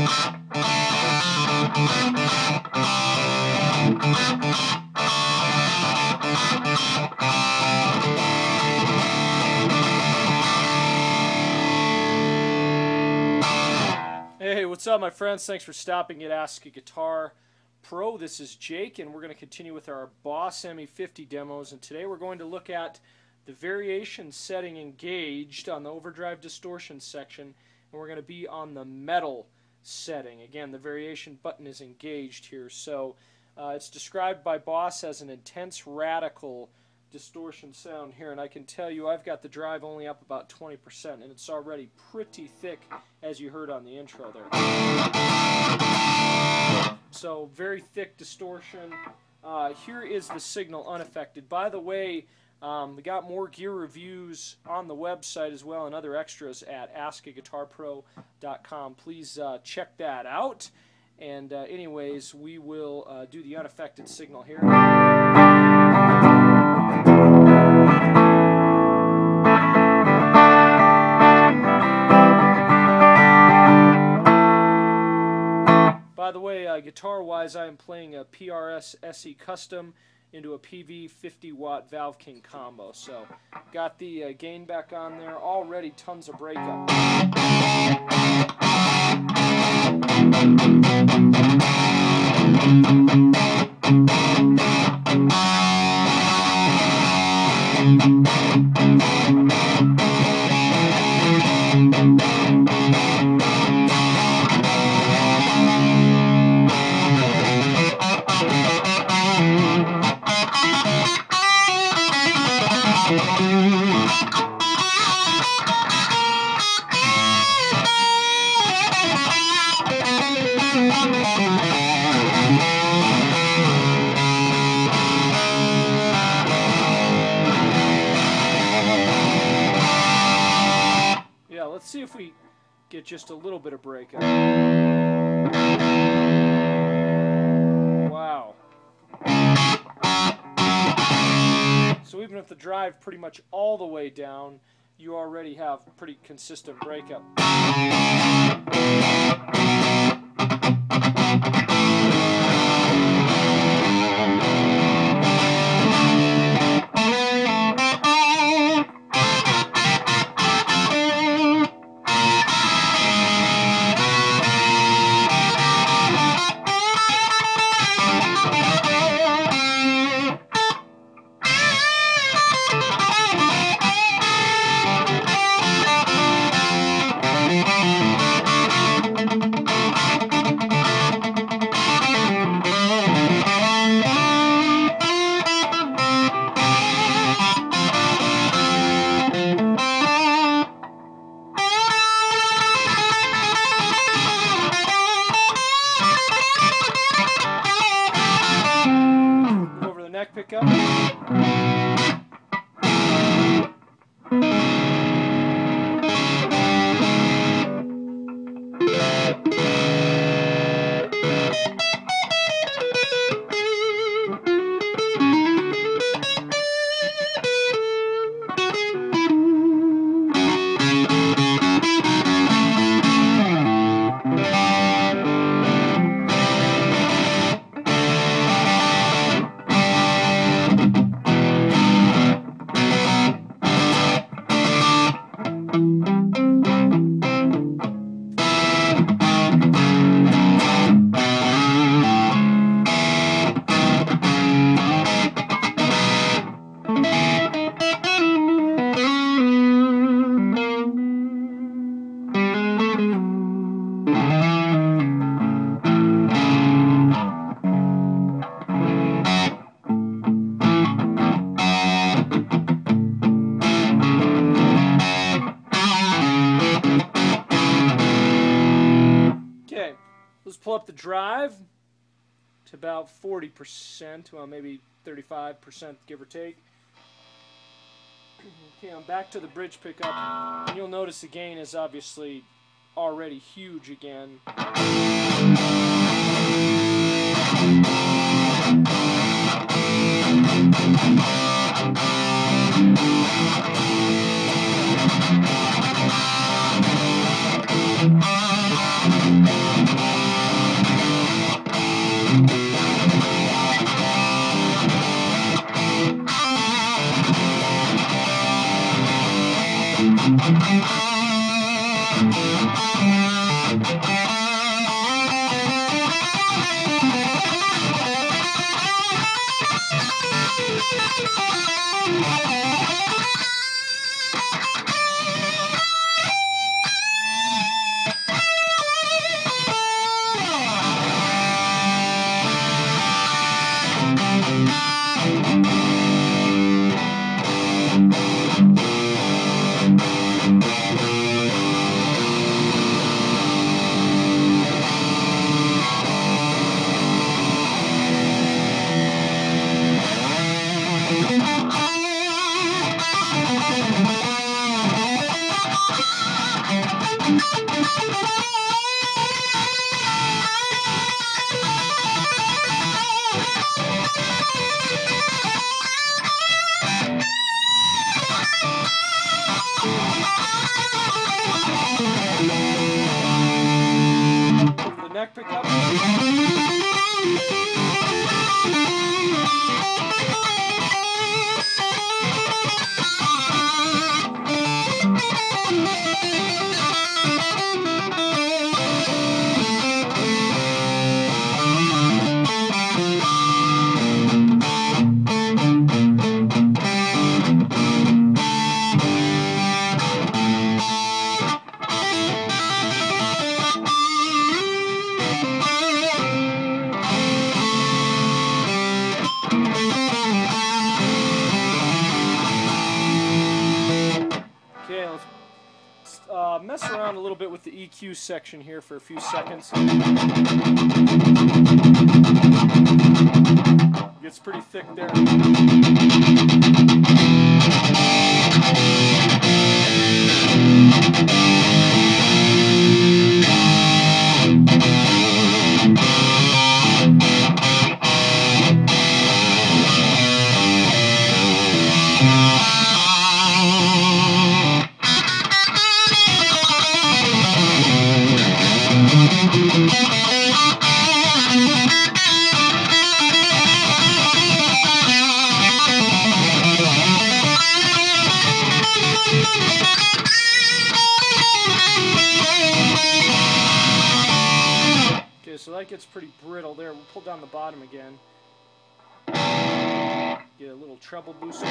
Hey, what's up, my friends? Thanks for stopping at Ask a Guitar Pro. This is Jake, and we're going to continue with our Boss ME50 demos. And today we're going to look at the variation setting engaged on the overdrive distortion section, and we're going to be on the metal setting. Again, the variation button is engaged here, so uh, it's described by Boss as an intense radical distortion sound here and I can tell you I've got the drive only up about 20% and it's already pretty thick as you heard on the intro there. So very thick distortion. Uh, here is the signal unaffected. By the way, um, we got more gear reviews on the website as well and other extras at askaguitarpro.com. Please uh, check that out. And uh, anyways, we will uh, do the unaffected signal here. By the way, uh, guitar-wise, I am playing a PRS SE Custom into a PV 50 watt Valve King combo. So, got the uh, gain back on there. Already tons of breakup. Yeah, get just a little bit of breakup. Wow. So even if the drive pretty much all the way down, you already have pretty consistent breakup. Let's pull up the drive to about 40%, well, maybe 35%, give or take. Okay, I'm back to the bridge pickup, and you'll notice the gain is obviously already huge again. Thank you. Section here for a few seconds. Gets pretty thick there. That gets pretty brittle there. We'll pull down the bottom again. Get a little treble boost. So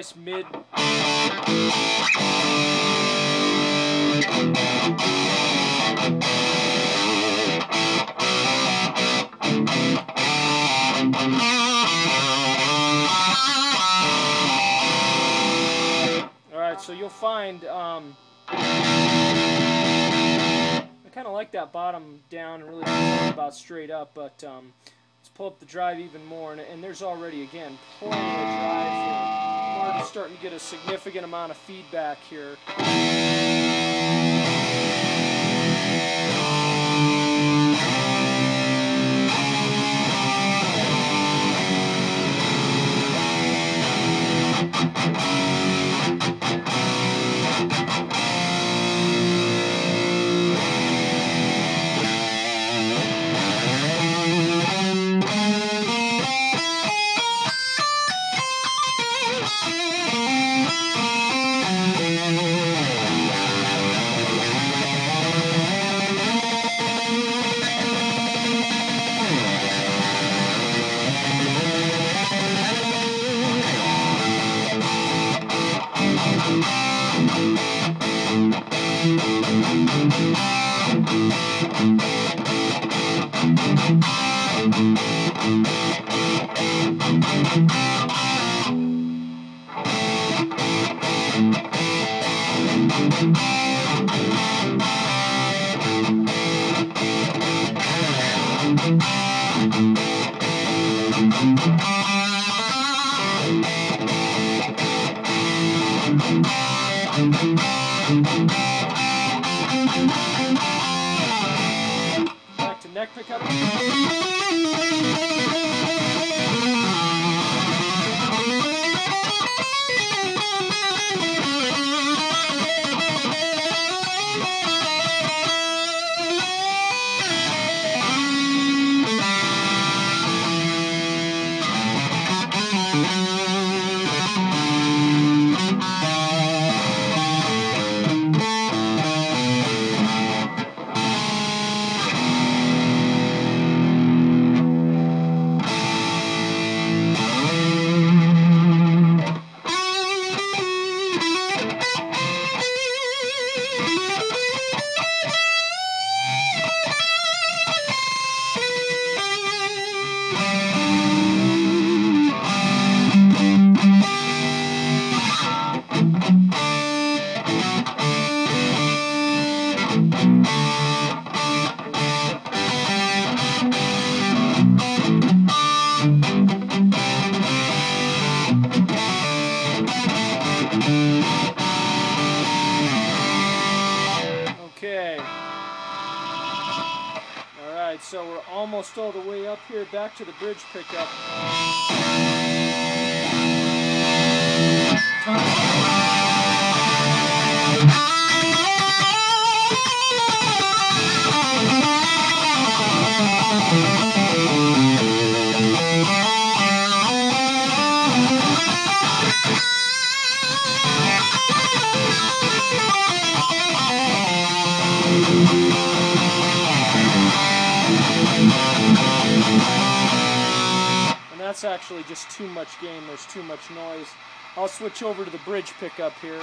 nice mid. All right, so you'll find um, I kind of like that bottom down really about straight up, but um, let's pull up the drive even more, and, and there's already again plenty of drive here. Already starting to get a significant amount of feedback here. Back to neck pickup. All the way up here, back to the bridge pickup. That's actually just too much gain. There's too much noise. I'll switch over to the bridge pickup here.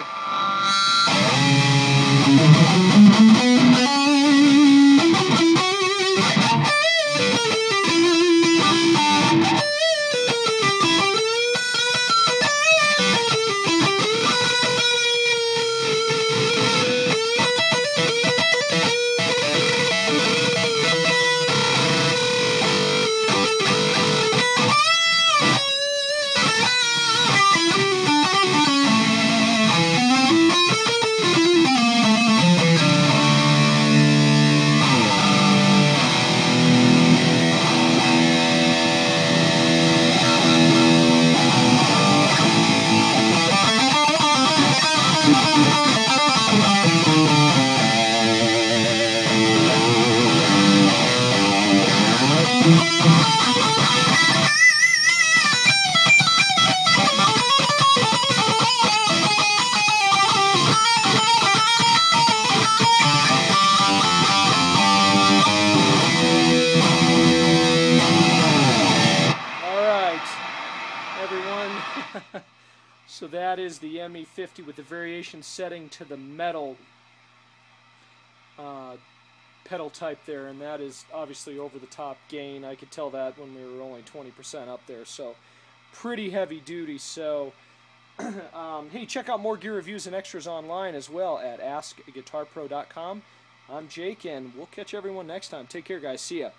Everyone. so that is the ME50 with the variation setting to the metal uh, pedal type there, and that is obviously over the top gain. I could tell that when we were only 20% up there, so pretty heavy duty. So, um, hey, check out more gear reviews and extras online as well at AskGuitarPro.com. I'm Jake, and we'll catch everyone next time. Take care, guys. See ya.